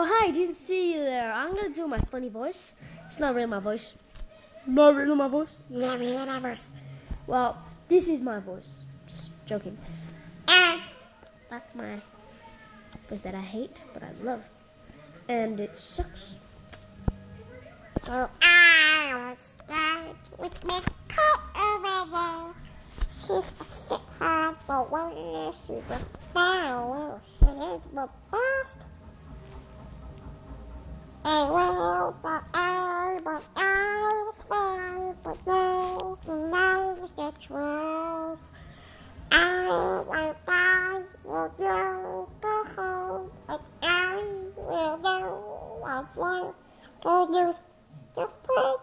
Oh, hi, didn't see you there. I'm gonna do my funny voice. It's not really my voice. Not really my voice. Not really my voice. Well, this is my voice. Just joking. And that's my. Voice that I hate, but I love. And it sucks. So I will start with my cat over there. She's a sick heart, but when she was foul, she is the best. And well, the I, but I was foul, but no, knows the truth. I will die, will you go home, and I will know of you. The fruit,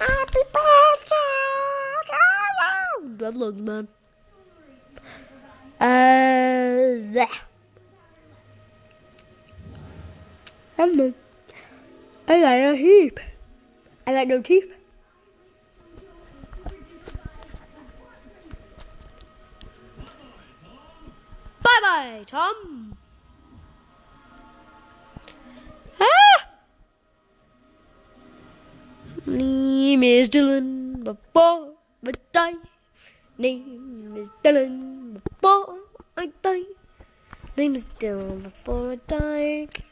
Happy birthday! No. Lungs, man. Uh, there. Hello. I got a heap. I got no teeth. Bye bye, Tom. Ah! Name is Dylan before I die. Name is Dylan before I die. Name is Dylan before I die.